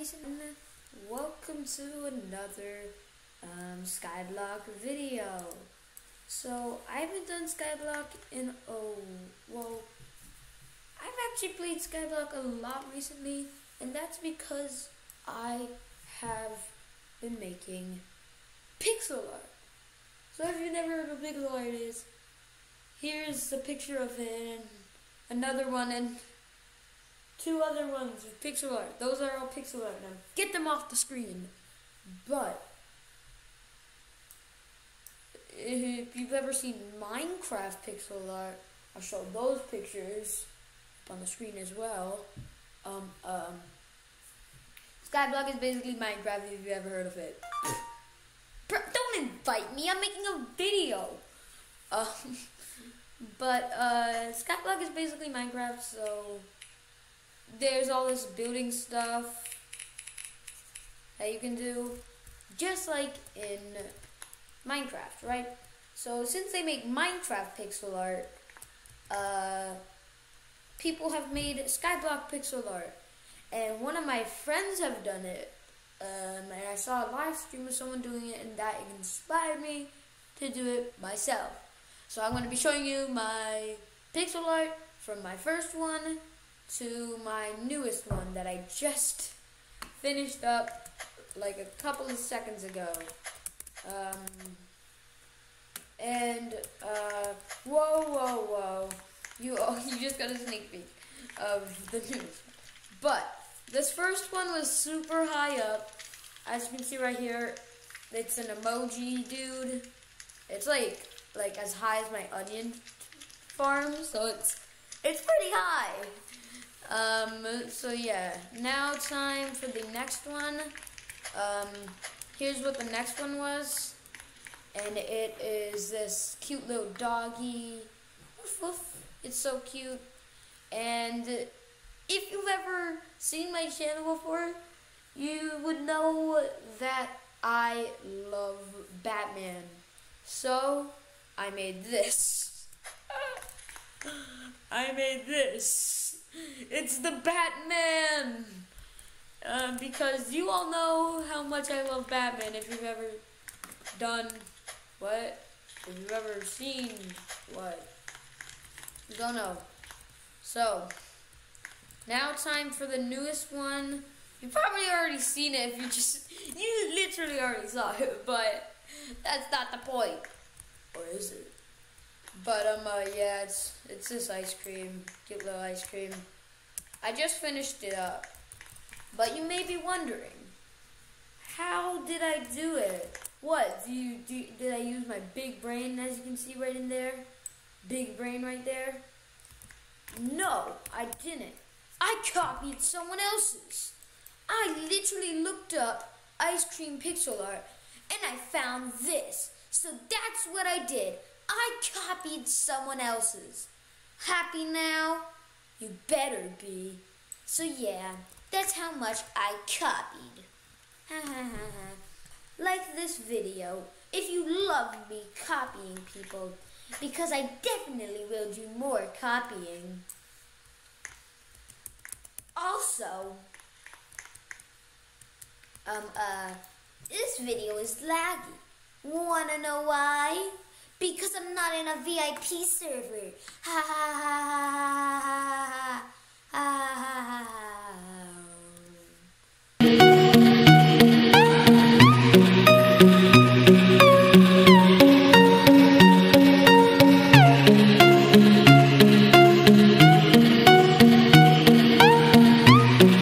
recently. Welcome to another um, Skyblock video. So I haven't done Skyblock in oh well I've actually played Skyblock a lot recently and that's because I have been making pixel art. So if you've never heard of pixel art is, here's a picture of it and another one and two other ones with pixel art. Those are all pixel art now. Get them off the screen. But if you've ever seen Minecraft pixel art, I'll show those pictures on the screen as well. Um, um, Skyblock is basically Minecraft if you've ever heard of it. Don't invite me, I'm making a video. Um, but uh, Skyblock is basically Minecraft, so there's all this building stuff that you can do, just like in Minecraft, right? So since they make Minecraft pixel art, uh, people have made Skyblock pixel art, and one of my friends have done it. Um, and I saw a live stream of someone doing it, and that inspired me to do it myself. So I'm going to be showing you my pixel art from my first one to my newest one that I just finished up like a couple of seconds ago. Um, and, uh, whoa, whoa, whoa. You, oh, you just got a sneak peek of the news. But, this first one was super high up. As you can see right here, it's an emoji dude. It's like, like as high as my onion farm, so it's, it's pretty high. Um, so yeah, now time for the next one. Um, here's what the next one was. And it is this cute little doggy. Woof, woof. It's so cute. And if you've ever seen my channel before, you would know that I love Batman. So, I made this. I made this. It's the Batman! Uh, because you all know how much I love Batman if you've ever done what? If you've ever seen what? Don't know. So, now time for the newest one. You've probably already seen it if you just, you literally already saw it, but that's not the point. Or is it? But um, uh, yeah, it's it's this ice cream, cute little ice cream. I just finished it up, but you may be wondering, how did I do it? What do you do? Did I use my big brain, as you can see right in there? Big brain right there. No, I didn't. I copied someone else's. I literally looked up ice cream pixel art and I found this. So that's what I did. I copied someone else's. Happy now? You better be. So yeah, that's how much I copied. Like this video if you love me copying people, because I definitely will do more copying. Also, um, uh, this video is laggy. Wanna know why? Because I'm not in a VIP server. Ha ha ha ha ha ha ha ha ha.